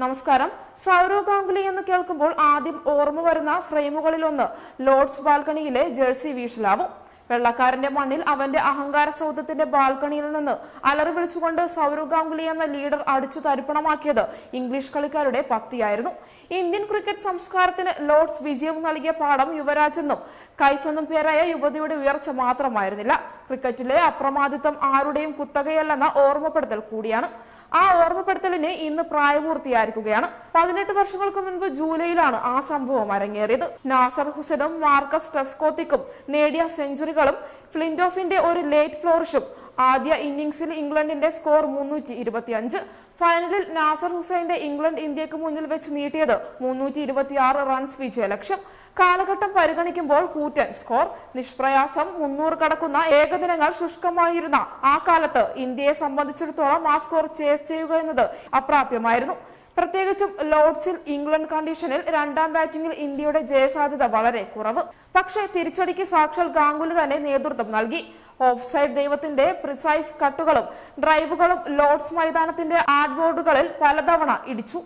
നമസ്കാരം. സൗരവ് ഗാംഗുലി എന്ന് കേൾക്കുമ്പോൾ ആദ്യം ഓർമ്മ വരുന്ന ഫ്രെയിമുകളിലൊന്ന് ലോർഡ്സ് ബാൽക്കണിയിലെ ജേഴ്സി വീശലാവും. വെള്ളക്കാരന്റെ മണ്ണിൽ അവന്റെ അഹങ്കാര സൗധത്തിന്റെ ബാൽക്കണിയിൽ നിന്ന് അലറി വിളിച്ചുകൊണ്ട് സൗരവ് ഗാംഗുലി എന്ന ലീഡർ അടിച്ചു തരിപ്പണമാക്കിയത് ഇംഗ്ലീഷ് കളിക്കാരുടെ പക്തിയായിരുന്നു ഇന്ത്യൻ ക്രിക്കറ്റ് സംസ്കാരത്തിന് ലോർഡ്സ് വിജയം നൽകിയ പാഠം യുവരാജെന്നും കൈഫെന്നും പേരായ യുവതിയുടെ ഉയർച്ച മാത്രമായിരുന്നില്ല. ക്രിക്കറ്റിലെ അപ്രമാദിത്വം ആരുടെയും കുത്തകയല്ലെന്ന ഓർമ്മപ്പെടുത്തൽ കൂടിയാണ്. ആ ഓർമ്മപ്പെടുത്തലിന് ഇന്ന് പ്രായപൂർത്തിയായിരിക്കുകയാണ്. പതിനെട്ട് വർഷങ്ങൾക്ക് മുൻപ് ജൂലൈയിലാണ് ആ സംഭവം അരങ്ങേറിയത്. നാസർ ഹുസനും മാർക്കസ് ടെസ്കോത്തിക്കും നേടിയ സെഞ്ചുറികളും ഫ്ലിൻഡോഫിന്റെ ഒരു ലേറ്റ് ഫ്ലോറിഷും ആദ്യ ഇന്നിംഗ്സിൽ ഇംഗ്ലണ്ടിന്റെ സ്കോർ മുന്നൂറ്റി ഇരുപത്തിയഞ്ച് ഫൈനലിൽ നാസർ ഹുസൈന്റെ ഇംഗ്ലണ്ട് ഇന്ത്യയ്ക്ക് മുന്നിൽ വെച്ച് നീട്ടിയത് മുന്നൂറ്റി ഇരുപത്തിയാറ് റൺസ് വിജയലക്ഷ്യം. കാലഘട്ടം പരിഗണിക്കുമ്പോൾ കൂറ്റൻ സ്കോർ. നിഷ്പ്രയാസം മുന്നൂറ് കടക്കുന്ന ഏകദിനങ്ങൾ ശുഷ്കമായിരുന്ന ആ കാലത്ത് ഇന്ത്യയെ സംബന്ധിച്ചിടത്തോളം ആ സ്കോർ ചേസ് ചെയ്യുക എന്നത് അപ്രാപ്യമായിരുന്നു. പ്രത്യേകിച്ചും ലോർഡ്സിൽ ഇംഗ്ലണ്ട് കണ്ടീഷനിൽ രണ്ടാം ബാറ്റിംഗിൽ ഇന്ത്യയുടെ ജയസാധ്യത വളരെ കുറവ്. പക്ഷേ തിരിച്ചടിക്ക് സാക്ഷാൽ ഗാംഗുലി തന്നെ നേതൃത്വം നൽകി. ഓഫ് സൈഡ് ദൈവത്തിന്റെ പ്രിസൈസ് കട്ടുകളും ഡ്രൈവുകളും ലോർഡ്സ് മൈതാനത്തിന്റെ ആഡ് ബോർഡുകളിൽ പലതവണ ഇടിച്ചു.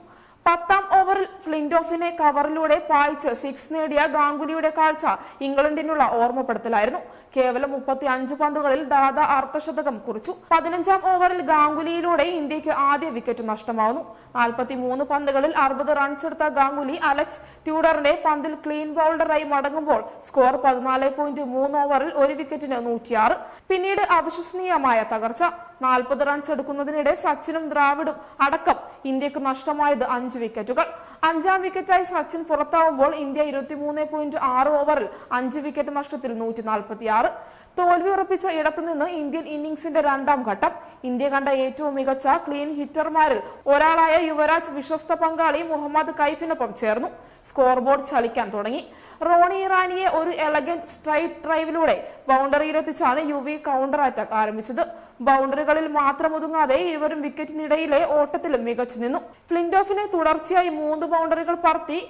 പത്താം ഓവറിൽ ഫ്ലിൻഡോഫിനെ കവറിലൂടെ പായിച്ച് സിക്സ് നേടിയ ഗാംഗുലിയുടെ കാഴ്ച ഇംഗ്ലണ്ടിനുള്ള ഓർമ്മപ്പെടുത്തലായിരുന്നു. കേവലം മുപ്പത്തി അഞ്ച് പന്തുകളിൽ ദാദ അർദ്ധശതകം കുറിച്ചു. പതിനഞ്ചാം ഓവറിൽ ഗാംഗുലിയിലൂടെ ഇന്ത്യയ്ക്ക് ആദ്യ വിക്കറ്റ് നഷ്ടമാവുന്നു. നാൽപ്പത്തി മൂന്ന് പന്തുകളിൽ അറുപത് റൺസ് എടുത്ത ഗാംഗുലി അലക്സ് ട്യൂഡറിന്റെ പന്തിൽ ക്ലീൻ ബൗൾഡറായി മടങ്ങുമ്പോൾ സ്കോർ പതിനാല് പോയിന്റ് മൂന്ന് ഓവറിൽ ഒരു വിക്കറ്റിന് നൂറ്റിയാറ്. പിന്നീട് അവിശ്വസനീയമായ തകർച്ച. നാൽപ്പത് റൺസ് എടുക്കുന്നതിനിടെ സച്ചിനും ദ്രാവിഡും അടക്കം ഇന്ത്യയ്ക്ക് നഷ്ടമായത് അഞ്ച് വിക്കറ്റുകൾ. അഞ്ചാം വിക്കറ്റായി സച്ചിൻ പുറത്താവുമ്പോൾ ഇന്ത്യ ഇരുപത്തിമൂന്ന് പോയിന്റ് ആറ് ഓവറിൽ അഞ്ച് വിക്കറ്റ് നഷ്ടത്തിൽ നൂറ്റി നാൽപ്പത്തി ആറ് തോൽവി ഉറപ്പിച്ച ഇടത്തുനിന്ന് ഇന്ത്യൻ ഇന്നിംഗ്സിന്റെ രണ്ടാം ഘട്ടം. ഇന്ത്യ കണ്ട ഏറ്റവും മികച്ച ക്ലീൻ ഹിറ്റർമാരിൽ ഒരാളായ യുവരാജ് വിശ്വസ്ത പങ്കാളി മുഹമ്മദ് കൈഫിനൊപ്പം ചേർന്നു. സ്കോർ ബോർഡ് ചലിക്കാൻ തുടങ്ങി. റോണി ഇറാനിയെ ഒരു എലഗന്റ് സ്ട്രൈറ്റ് ഡ്രൈവിലൂടെ ബൗണ്ടറിയിലെത്തിച്ചാണ് യു വി കൗണ്ടർ അറ്റാക്ക് ആരംഭിച്ചത്. ബൗണ്ടറികളിൽ മാത്രം ഒതുങ്ങാതെ ഇരുവരും വിക്കറ്റിനിടയിലെ ഓട്ടത്തിലും മികച്ചു നിന്നു. ഫ്ലിൻഡോഫിനെ തുടർച്ചയായി മൂന്ന് ബൗണ്ടറികൾ പറത്തി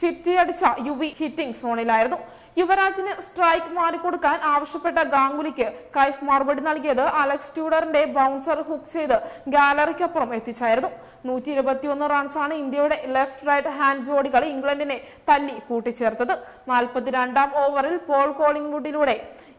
ഫിറ്റി അടിച്ച യുവി ഹിറ്റിംഗ് സോണിലായിരുന്നു. യുവരാജിന് സ്ട്രൈക്ക് മാറിക്കൊടുക്കാൻ ആവശ്യപ്പെട്ട ഗാംഗുലിക്ക് കൈഫ് മറുപടി നൽകിയത് അലക്സ് ട്യൂഡറിന്റെ ബൗൺസർ ഹുക്ക് ചെയ്ത് ഗാലറിക്കപ്പുറം എത്തിച്ചായിരുന്നു. നൂറ്റി ഇരുപത്തിയൊന്ന് റൺസാണ് ഇന്ത്യയുടെ ലെഫ്റ്റ് റൈറ്റ് ഹാൻഡ് ജോഡികൾ ഇംഗ്ലണ്ടിനെ തല്ലി കൂട്ടിച്ചേർത്തത്. നാൽപ്പത്തിരണ്ടാം ഓവറിൽ പോൾ കോളിംഗ്വുഡിലൂടെ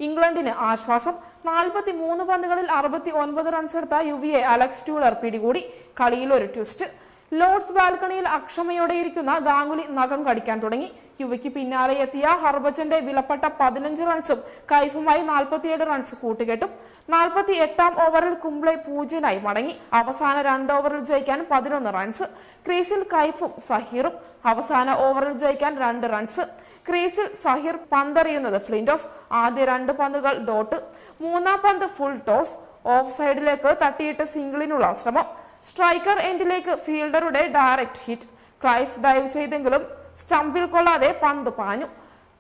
ഇംഗ്ലണ്ടിന് ആശ്വാസം. നാൽപ്പത്തി മൂന്ന് പന്തുകളിൽ അറുപത്തി ഒൻപത് റൺസ് എടുത്ത യുവിയെ അലക്സ് ട്യൂഡർ പിടികൂടി. കളിയിൽ ഒരു ട്വിസ്റ്റ്. ലോർഡ്സ് ബാൽക്കണിയിൽ അക്ഷമയോടെ ഇരിക്കുന്ന ഗാംഗുലി നഖം കടിക്കാൻ തുടങ്ങി. യുവയ്ക്ക് പിന്നാലെ എത്തിയ ഹർഭജന്റെ വിലപ്പെട്ട പതിനഞ്ച് റൺസും കൈഫുമായി നാൽപ്പത്തിയേഴ് റൺസ് കൂട്ടുകെട്ടും. നാൽപ്പത്തി എട്ടാം ഓവറിൽ കുംബ്ലെ പൂജ്യനായി മടങ്ങി. അവസാന രണ്ട് ഓവറിൽ ജയിക്കാൻ പതിനൊന്ന് റൺസ്. ക്രീസിൽ കൈഫും സഹീറും. അവസാന ഓവറിൽ ജയിക്കാൻ രണ്ട് റൺസ്. ക്രീസിൽ സഹീർ പന്തെറിയുന്നത് ഫ്ലിന്റ് ഓഫ്. ആദ്യ രണ്ട് പന്തുകൾ ഡോട്ട്. മൂന്നാം പന്ത് ഫുൾ ടോസ്. ഓഫ് സൈഡിലേക്ക് തട്ടിയിട്ട് സിംഗിളിനുള്ള ശ്രമം. സ്ട്രൈക്കർ എൻഡിലേക്ക് ഫീൽഡറുടെ ഡയറക്റ്റ് ഹിറ്റ്. ക്രൈസ് ഡൈവ് ചെയ്തെങ്കിലും സ്റ്റംപിൽ കൊള്ളാതെ പന്ത് പാഞ്ഞു.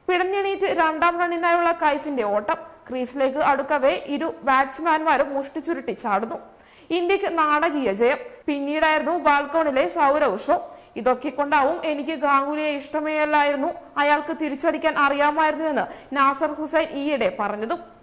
പിടഞ്ഞെണീറ്റ് രണ്ടാം റണ്ണിനായുള്ള കൈഫിന്റെ ഓട്ടം. ക്രീസിലേക്ക് അടുക്കവേ ഇരു ബാറ്റ്സ്മാൻമാരും മുഷ്ടി ചുരുട്ടി ചാടുന്നു. ഇന്ത്യയ്ക്ക് നാടകീയ ജയം. പിന്നീടായിരുന്നു ബാൽക്കോണിലെ സൗരവ് ഷോ. ഇതൊക്കെ കൊണ്ടാവും എനിക്ക് ഗാംഗുലിയെ ഇഷ്ടമേ അല്ലായിരുന്നു അയാൾക്ക് തിരിച്ചടിക്കാൻ അറിയാമായിരുന്നു എന്ന് നാസർ ഹുസൈൻ ഈയിടെ പറഞ്ഞതും.